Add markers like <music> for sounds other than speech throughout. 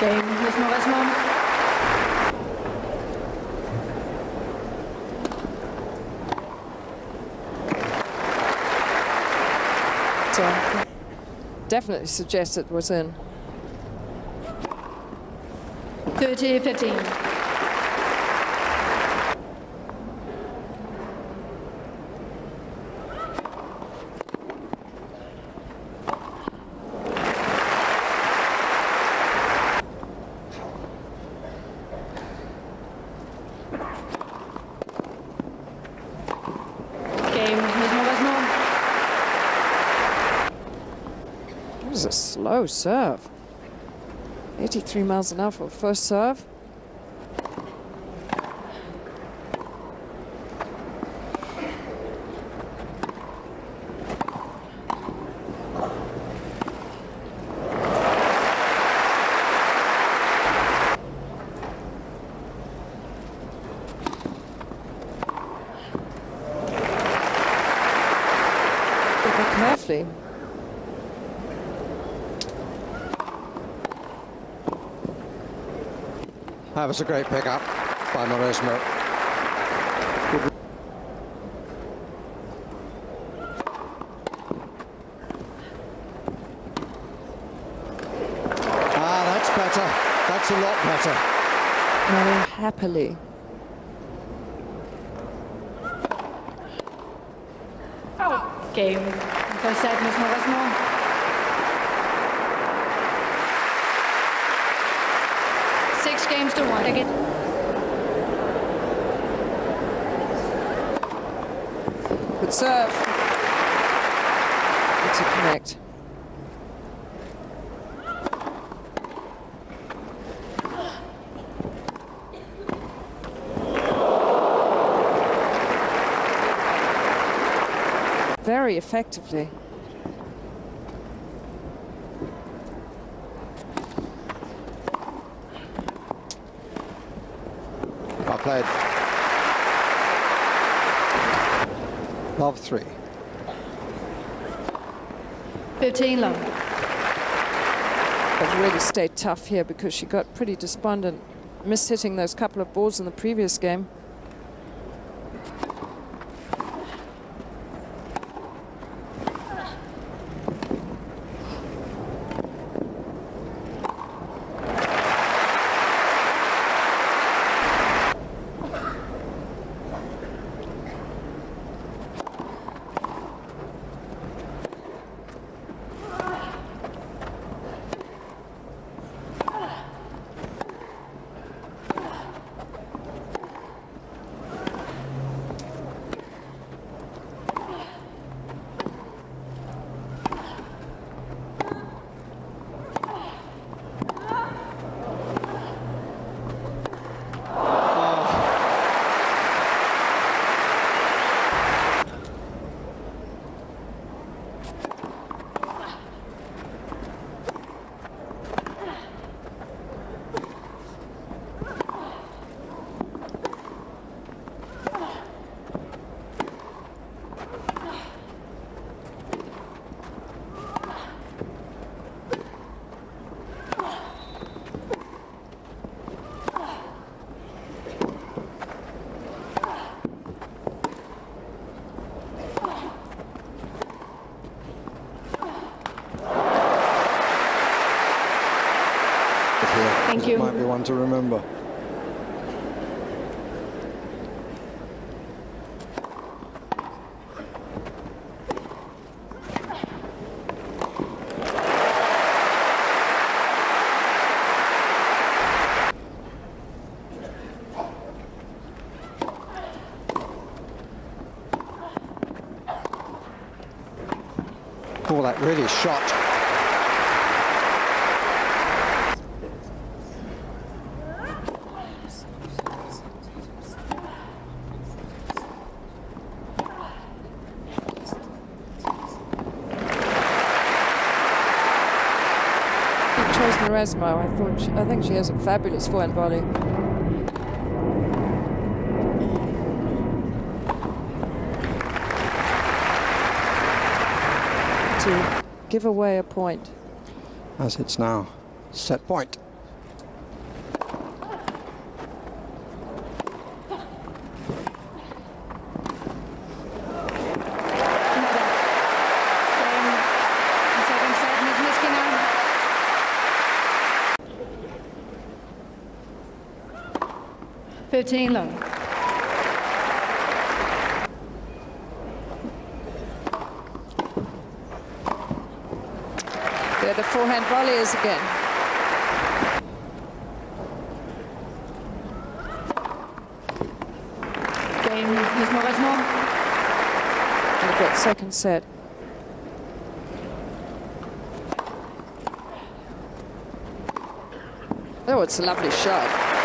Game, Miss Mauresmo. So definitely suggests it was in. 30, 15. Game, Miss Mauresmo. That was a slow serve. 83 miles an hour for first serve. Carefully. That was a great pickup by Mauresmo. Ah, that's better. That's a lot better. Very happily. Game. First set, Miss games to one. Again. Good serve. Good to connect. Very effectively. Well played. Love three. 15 long. But really stayed tough here because she got pretty despondent, miss hitting those couple of balls in the previous game. Thank It you. might be one to remember. Oh, that really shot. She chose I thought she, I think she has a fabulous forehand volley. To give away a point. As it's now set point. 15 long. There the forehand volleys again. Game is Mauresmo. And a good second set. Oh, it's a lovely shot.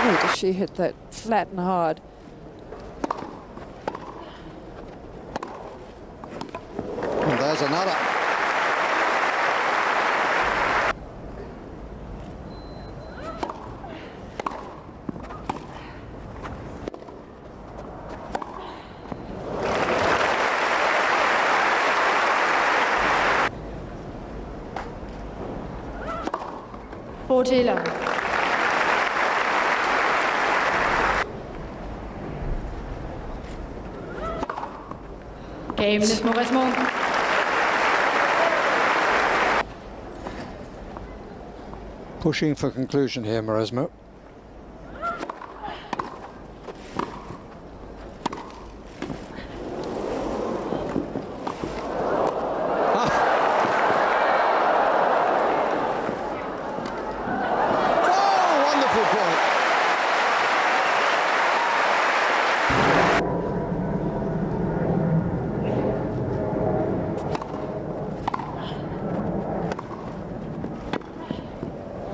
Does she hit that flat and hard? And there's another. Forty long. Pushing for conclusion here, Mauresmo. Oh, wonderful point.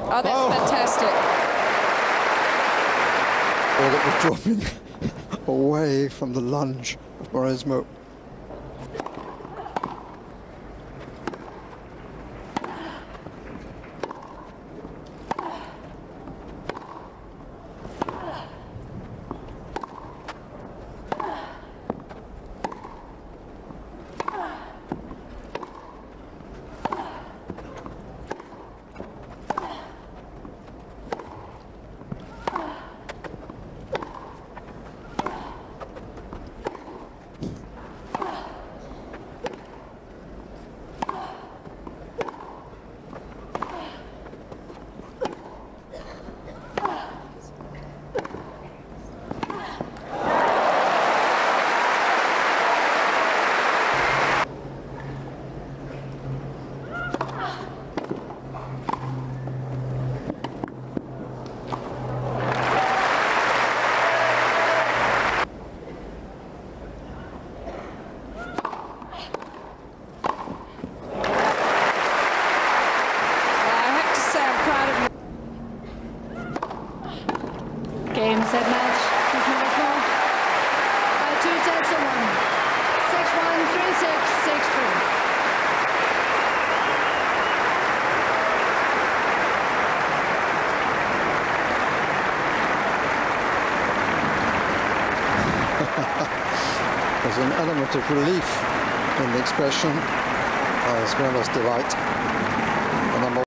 Oh, that's Oh. fantastic. Or that was dropping <laughs> away from the lunge of Mauresmo. I have to say I'm proud of you. Game, set, match. Is Mauresmo. By two sets to one. Six one, three six, six three. There's an element of relief in the expression as well as delight.